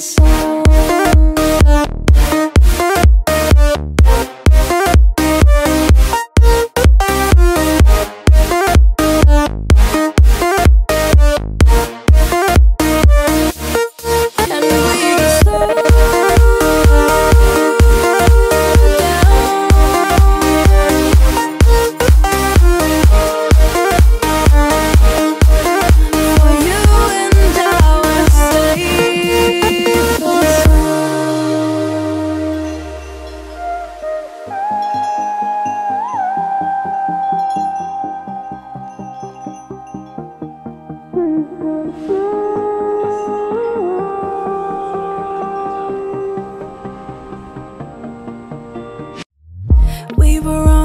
For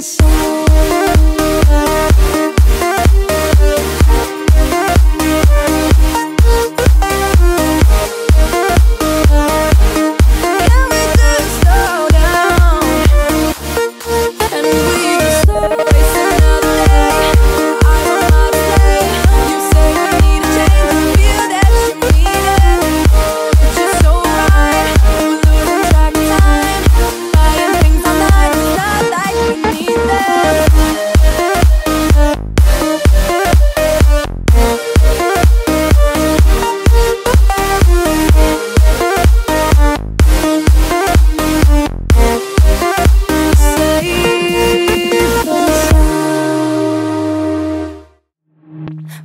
safe